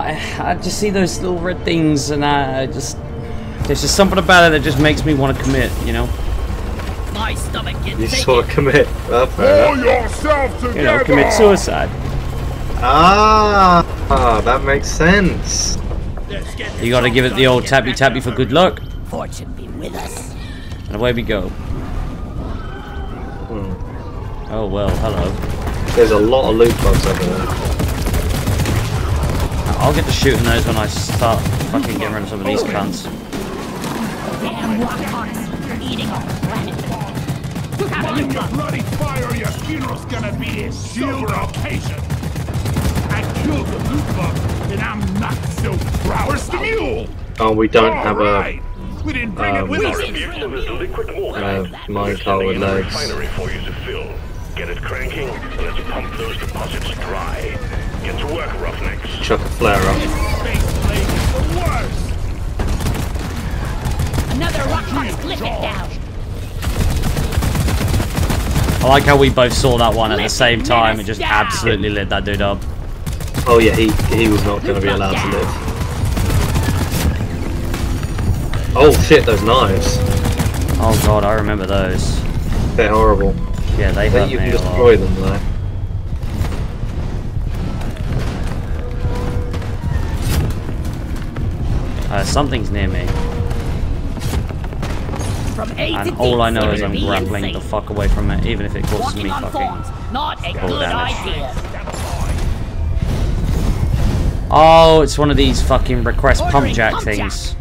I, I just see those little red things and I just... There's just something about it that just makes me want to commit, you know? My stomach can You take just want to commit. Well, Pull yourself together! You know, commit suicide. Ah, ah, that makes sense. You gotta give it the old tappy tappy for good luck. Fortune be with us. And away we go. Hmm. Oh well, hello. There's a lot of loot bugs over there. I'll get to shooting those when I start fucking getting rid of some of these cunts. Damn walk-ons eating our planet. Have a Find your bloody fire, your funeral's gonna be a shield occasion! I killed the loot bug, and I'm not so proud Where's the mule? Oh, we don't have a We didn't bring um, it with us. didn't Objective is bring liquid uh, mortar. minecart with Sending in a legs. refinery for you to fill. Get it cranking, and let's pump those deposits dry. Get to work, roughnecks. Chuck a flare up. Space lady, the worst! Another rock cliff it down. I like how we both saw that one at the same time let and just absolutely lit that dude up. Oh yeah, he he was not going to be allowed to live. Oh shit, those knives. Oh god, I remember those. They're horrible. Yeah, they I hurt bet you me can a lot. destroy them though. Uh, something's near me, From A to and all I know is I'm being grappling safe. the fuck away from it, even if it causes Walking me fucking. thorns, not a full good damage. idea. Oh, it's one of these fucking request pump jack pump things.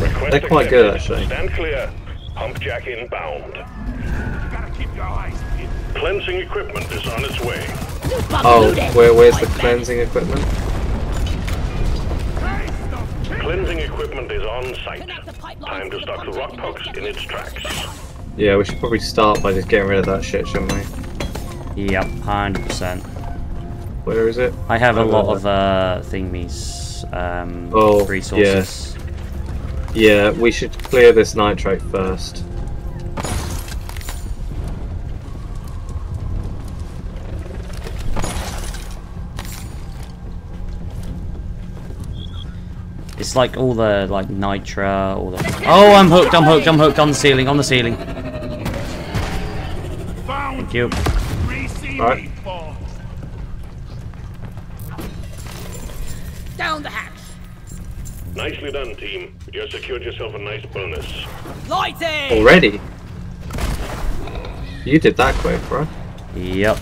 Request They're quite good, actually. Stand clear. Pump jack inbound. Gotta keep your eyes peeled. Cleansing equipment is on its way. Oh, where where's the cleansing equipment? Hey, stop Cleansing equipment is on site. Connect the pipeline Time to to the stop the rock jack pokes in its tracks. Yeah, we should probably start by just getting rid of that shit, shouldn't we? Yep, hundred percent. Where is it? I have a lot there. of uh thingies, um, Oh, resources. Yeah, we should clear this nitrate first. It's like all the like nitra, all the. Oh, I'm hooked! I'm hooked! I'm hooked on the ceiling! On the ceiling! Thank you. greasy Right. meatballs. Down the hatch. Nicely done, team. You just secured yourself a nice bonus. Lighting. Already? You did that quick, bro. Yep.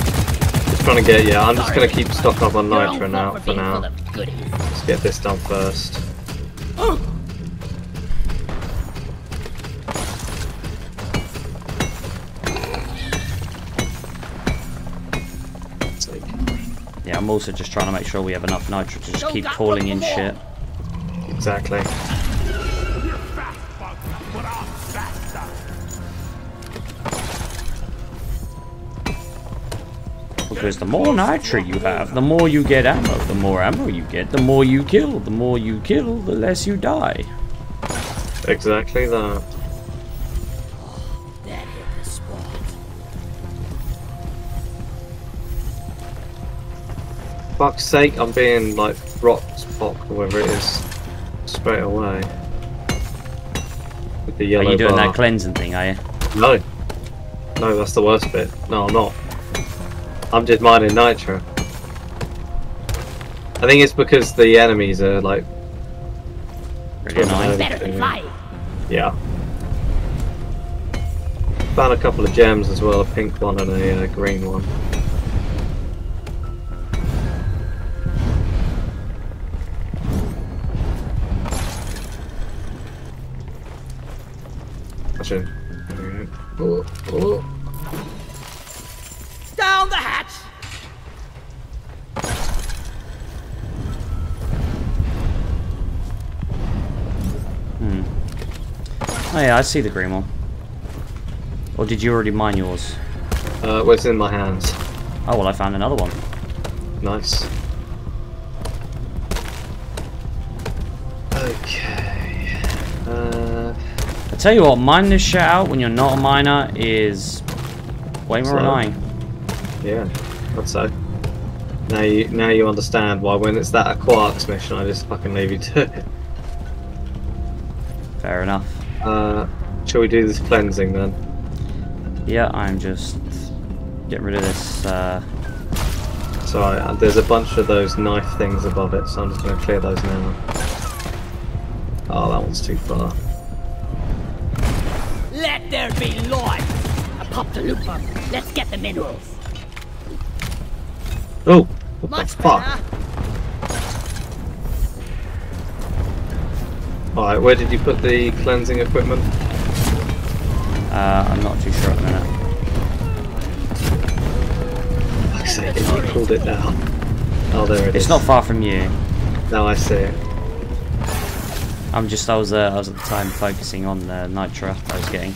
Just trying to get, yeah, I'm just gonna keep stock up on Your own nitro now, for for now. Full of goodies. Let's get this done first. Sake. Yeah, I'm also just trying to make sure we have enough nitro to just Don't keep got calling in more. shit. Exactly. Because the more nitro you have, the more you get ammo. The more ammo you get, the more you kill. The more you kill, the less you die. Exactly that. That hit the spot. Fuck's sake, I'm being like rock spot or whatever it is straight away. With the Are you doing bar. that cleansing thing, are you? No. No, that's the worst bit. No, I'm not. I'm just mining nitro. I think it's because the enemies are like, Pretty annoying. Better be flying. yeah. Found a couple of gems as well, a pink one and a uh, green one. Actually, oh, oh. Oh yeah, I see the green one. Or did you already mine yours? Uh, well, it's in my hands. Oh well, I found another one. Nice. Okay. Uh, I tell you what, mine this shit out when you're not a miner is way more Slow. annoying. yeah, I'd say. Now you now you understand why when it's that a Quarks mission, I just fucking leave you to it. Fair enough. Uh, shall we do this cleansing then? Yeah, I'm just getting rid of this. Uh, Sorry, uh, there's a bunch of those knife things above it, so I'm just going to clear those now. Oh, that one's too far. Let there be light. I popped the loot bug. Let's get the minerals. Oh, what Much the fuck? better. Alright, where did you put the cleansing equipment? uh, I'm not too sure at the minute. Fuck's sake, you pulled it down. Oh, there it is. It's not far from you. Now I see it. I'm just I was uh, I was at the time focusing on the nitro I was getting.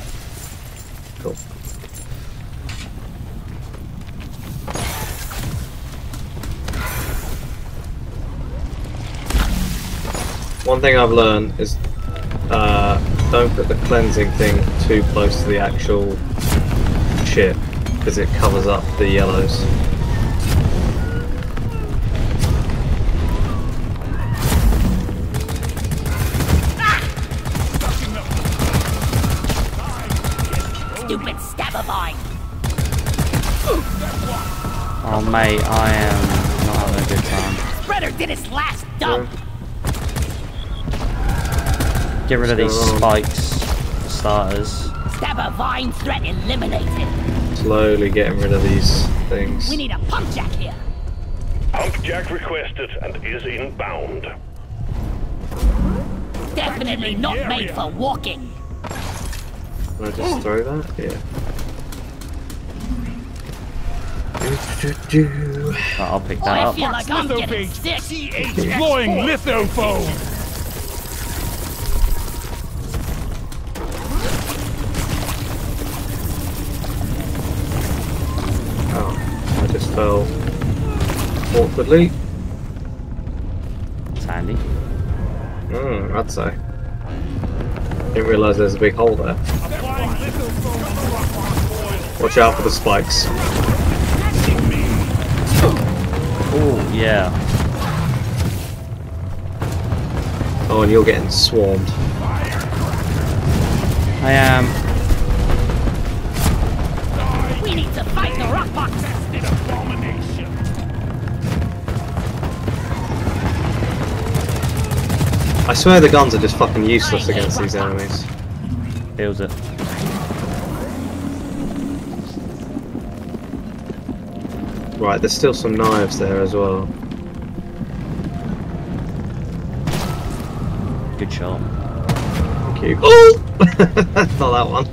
Cool. One thing I've learned is uh, don't put the cleansing thing too close to the actual ship because it covers up the yellows. Stupid stabbervine. Oh mate, I am not having a good time. Spreader did his last dump. Get rid of these What's going on? spikes for starters. Stabbervine threat eliminated. Slowly getting rid of these things. We need a pump jack here. Pump jack requested and is inbound. Definitely not made for walking. Can I just throw that? Yeah. Do-do-do-do. Right, I'll pick Oh, that I up. feel like I'm getting Lithophages. sick. Deploying lithophone. Fell awkwardly. It's handy. Hmm, I'd say. Didn't realise there's a big hole there. Watch out for the spikes. Oh yeah. Oh, and you're getting swarmed. I am. We need to fight the Rockpox. I swear the guns are just fucking useless against these enemies. Feels it. Right, there's still some knives there as well. Good shot. Thank you. Oh! Not that one.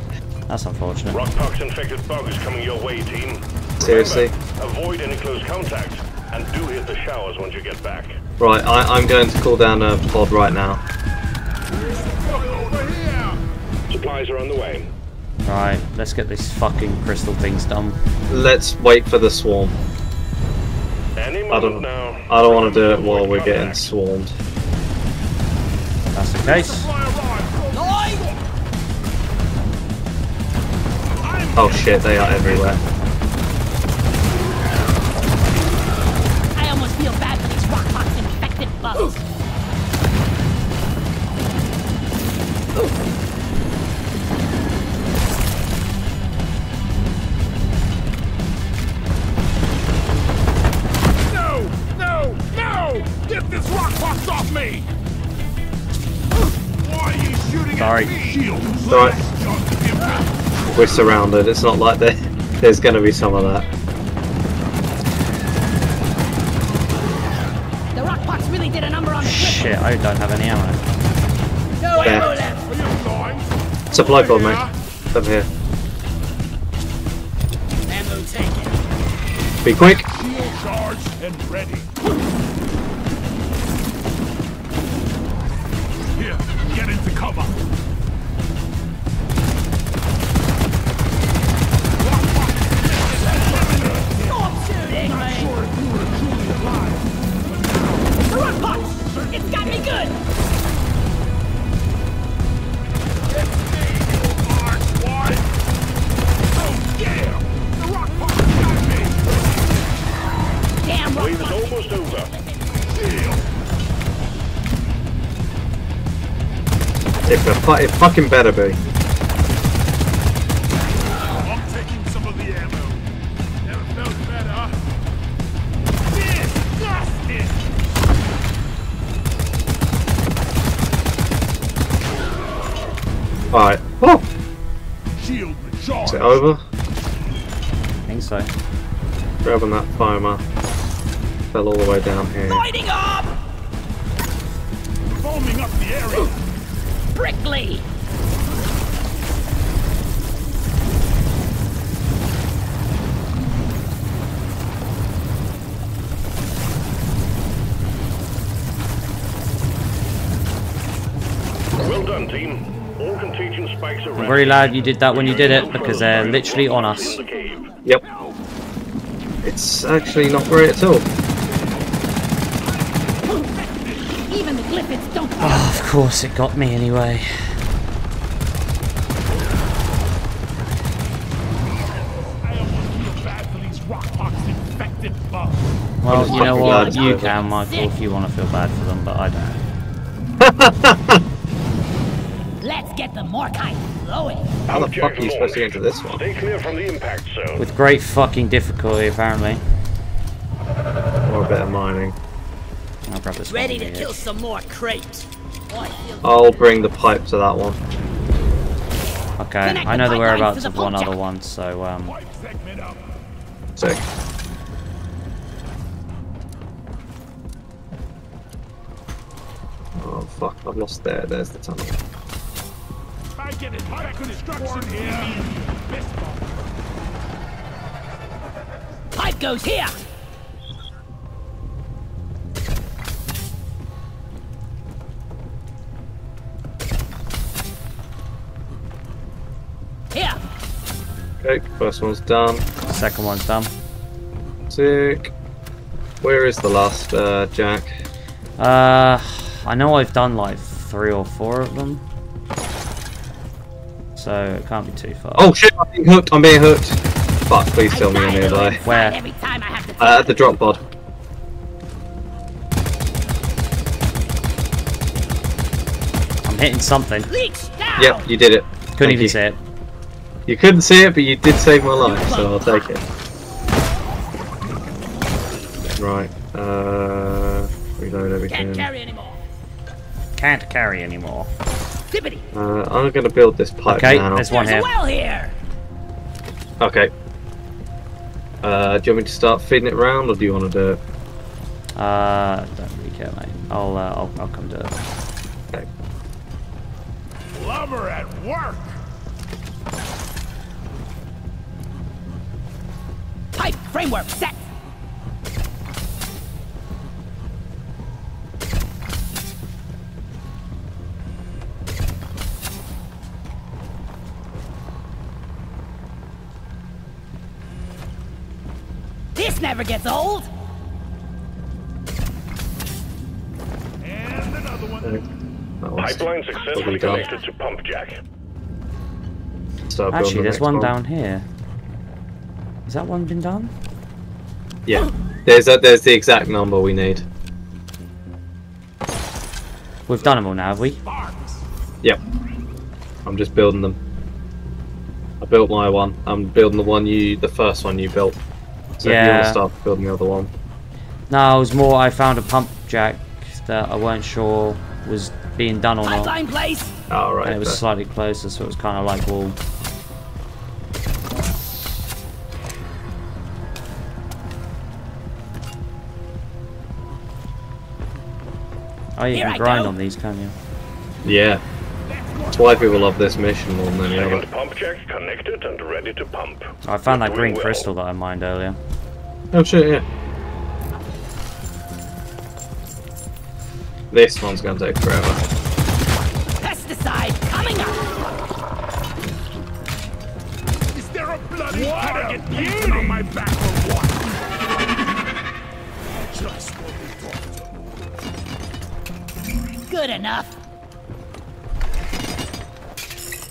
That's unfortunate. Rockpox infected bugs coming your way, team. Seriously? Remember, avoid any close contact and do hit the showers once you get back. Right, I, I'm going to call down a pod right now. Supplies are on the way. Right, let's get these fucking crystal things done. Let's wait for the swarm. Any I don't. now. I don't want to do it while we're getting contact. swarmed. That's the case. Fly arrived. Lloyd! Oh shit, they are everywhere. Sorry. at me? Shield. Sorry. We're surrounded. It's not like there, there's going to be some of that. The Rockpox really did a number on the. Shit, I don't have any ammo. No There. ammo Supply pod, mate. Over here. Be quick. Shield charged and ready. It, it fucking better be. I'm taking some of the ammo. Never felt better. Disgusting! Alright. Oh! Shield recharged. Is it over? I think so. Grabbing that foamer. Fell all the way down here. Lighting up! Foaming up the area. Prickly! Well done, team. All contagion spikes are I'm very glad you did that when you did it, because they're literally on us. In the cave. Yep. It's actually not great at all. Even the Glyphids don't Of course it got me anyway. I almost feel bad for these rock pox infected bugs. Well, you know what? it's You can, Michael, if you want to feel bad for them, but I don't. Let's get the Morkite flowing. How the fuck are you supposed to get into launched. this one? Stay clear from the impact zone. With great fucking difficulty, apparently. Or a bit of mining. I'll grab this Ready to here. kill some more crate. I feel I'll bring the pipe to that one. Okay, Connect I know the whereabouts the of one other one, so um, Pipe segment up. Sick. Oh fuck, I've lost there. There's the tunnel. I get it. Pipe construction here. Pipe goes here. Here. First one's done. second one's done. Sick. Where is the last uh, jack? Uh, I know I've done like three or four of them, so it can't be too far. Oh shit, I'm being hooked, I'm being hooked. Fuck, please I tell me die you're nearby. Where? Every I have Uh, at the drop pod. I'm hitting something. Leech. Yep, you did it. Couldn't Thank even you. see it. You couldn't see it, but you did save my life, so I'll take it. Right, uh, reload everything. Can't carry anymore. Can't carry anymore. Tippity. Uh, I'm gonna build this pipe Okay, now. there's one There's here. a well here. Okay. Uh, do you want me to start feeding it around, or do you want to do it? Uh, don't really care, mate. I'll, uh, I'll, I'll come do it. Okay. Lover at work. Framework set. This never gets old. And another one. Okay. Pipeline successfully connected to pump jack. start Actually, the there's next one down here. Has that one been done? Yeah, there's a, there's the exact number we need. We've done them all now, have we? Yep. I'm just building them. I built my one. I'm building the one you, the first one you built. So if you want Yeah. to start building the other one. No, it was more I found a pump jack that I weren't sure was being done or not. Pipeline place. Ah, Alright. And it was slightly closer, so it was kind of like, well... Oh, you Here can I grind on these, can you? yeah. That's why people love this mission more than any Second other. pump jack connected and ready to pump. I found that You're green well. crystal that I mined earlier. Oh shit, yeah. This one's gonna take forever. Pesticide coming up. Is there a bloody target beating on my back or what? Good enough.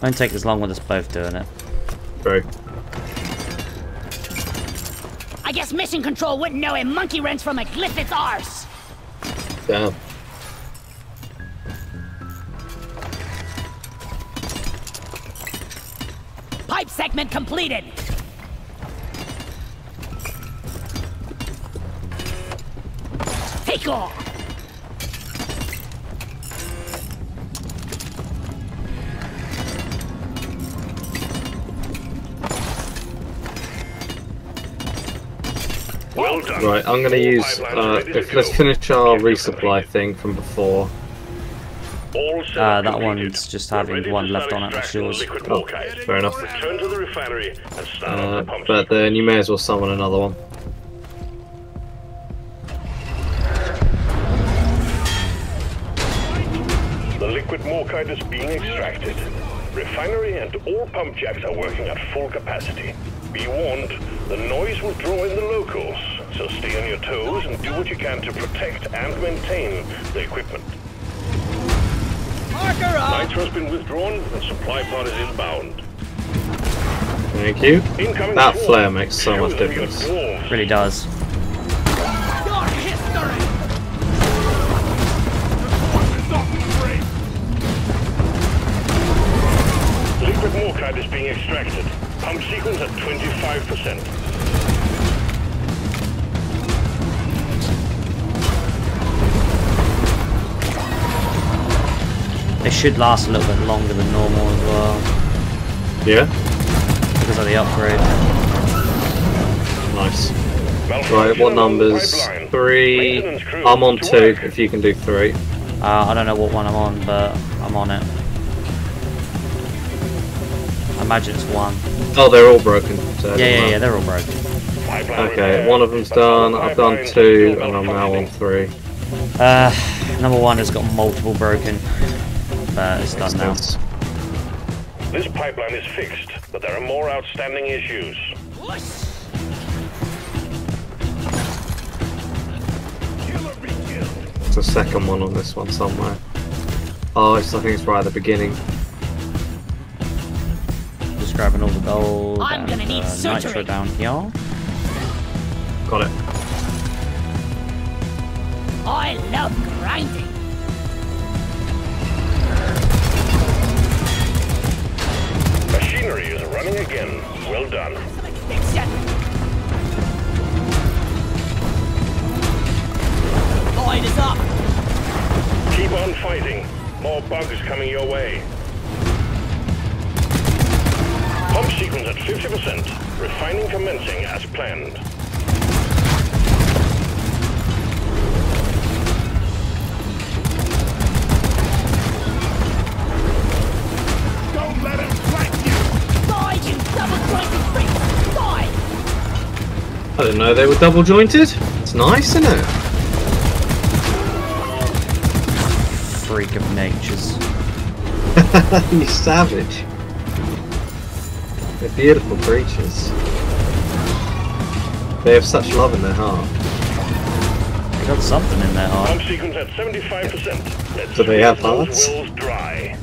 Won't take as long with us both doing it. True. I guess Mission Control wouldn't know a monkey wrench from a glyphid's arse. Damn. Pipe segment completed. Take off. Well done. Right, I'm gonna use. Uh, if, let's finish our resupply thing from before. Uh, that one's just having one left on it, extracting yours. Oh, fair enough. Return to the refinery and start Uh, the pump but then you may as well summon another one. The liquid morkite is being extracted. Refinery and all pump jacks are working at full capacity. Be warned, the noise will draw in the locals, so stay on your toes and do what you can to protect and maintain the equipment. Marker up! Nitro's been withdrawn and supply pod is inbound. Thank you. Incoming That flare makes so much difference. Really does. Should last a little bit longer than normal as well Yeah? because of the upgrade. Nice. Right, what numbers? Three. I'm on two, if you can do three. Uh, I don't know what one I'm on, but I'm on it. I imagine it's one. Oh, they're all broken. So Yeah, yeah, doesn't yeah, they're all broken. Okay, one of them's done. I've done two, and I'm now on three. Uh, number one has got multiple broken, but it's done now. This pipeline is fixed, but there are more outstanding issues. There's a second one on this one somewhere. Oh, it's, I think it's right at the beginning. Just grabbing all the gold I'm and gonna need uh, nitro down here. Got it. I love grinding. Machinery again. Well done. Void is up. Keep on fighting. More bugs coming your way. Pump sequence at 50%. Refining commencing as planned. I didn't know they were double jointed. It's nice, isn't it? Freak of natures. you savage. They're beautiful creatures. They have such love in their heart. They got something in their heart. Pump sequence at 75%. Let's Do they have hearts? wells dry.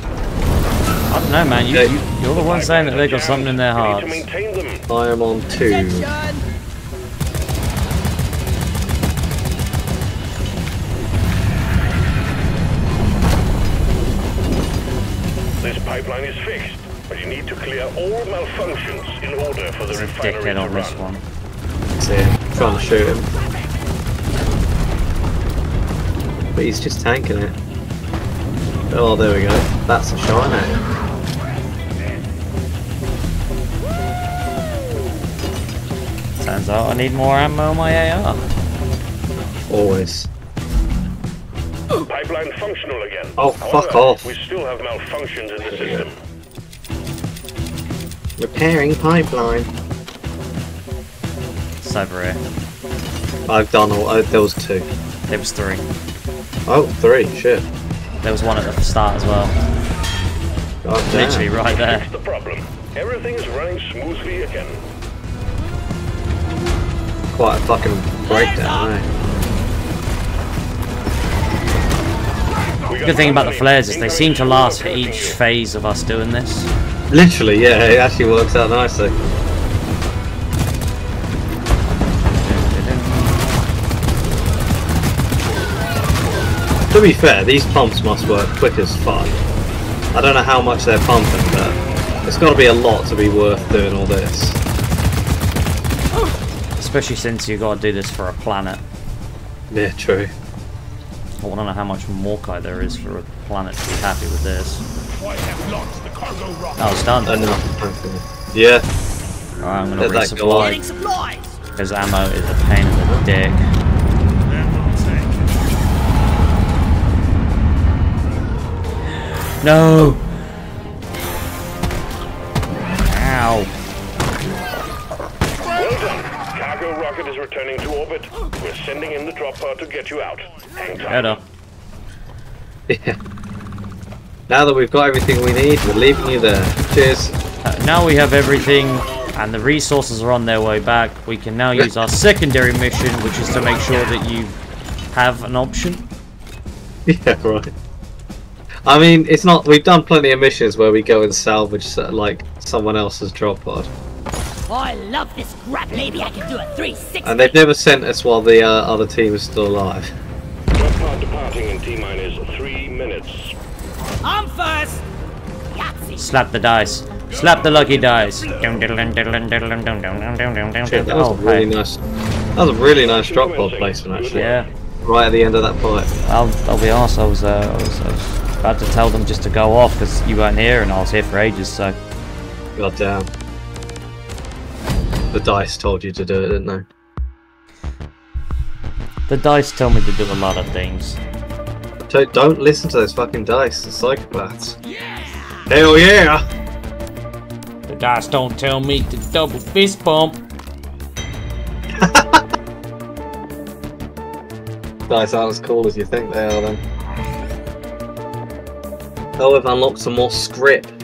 I don't know, man. You, Yeah. you, you're the one saying that they got something in their We hearts. need to maintain them. I am on two. This pipeline is fixed, but you need to clear all malfunctions in order for the There's refinery dickhead to on this one. See him, trying to shoot him. But he's just tanking it. Oh, there we go. That's a shot, isn't? Turns out I need more ammo on my AR. Always. Pipeline functional again. Oh, However, fuck off. We still have malfunctions in the system. Repairing pipeline. It's over here. I've done all. Uh, there was two. There was three. Oh, three. Shit. There was one at the start as well. God damn. Literally right there. Fix the problem. Everything is running smoothly again. Quite a fucking breakdown, eh? Got Good thing about the flares is they seem to last for each phase of us doing this. Literally, yeah. It actually works out nicely. To be fair, these pumps must work quick as fuck. I don't know how much they're pumping, but It's got to be a lot to be worth doing all this. Especially since you've got to do this for a planet. Yeah, true. I want to know how much Morkite there is for a planet to be happy with this. I have launched the cargo rocket. Oh, it's done. Enough. Yeah. Alright, I'm gonna Let that resupply. supplies! Because ammo is a pain in the dick. Then we'll take it. No! Ow. Returning to orbit. We're sending in the drop pod to get you out. Hang tight. Better. Yeah. Now that we've got everything we need, we're leaving you there. Cheers. Uh, now we have everything and the resources are on their way back. We can now use our secondary mission, which is to make sure that you have an option. Yeah, right. I mean, it's not. We've done plenty of missions where we go and salvage like someone else's drop pod, I love this crap. Maybe I can do a 360. and they've never sent us while the uh, other team is still alive. Drop pod departing in T minus three minutes. I'm first. Yahtzee. Slap the dice. Slap the lucky dice. Shit, that was Oh, a really hey. nice. That was a really nice drop pod placement, actually. Yeah, Right at the end of that pipe. I'll, I'll be honest, I was, uh, I, was, I was about to tell them just to go off because you weren't here and I was here for ages, so. God damn. The dice told you to do it, didn't they? The dice tell me to do a lot of things. Don't, don't listen to those fucking dice, the psychopaths. Hell yeah! The dice don't tell me to double fist bump. Dice aren't as cool as you think they are then. Oh, we've unlocked some more script.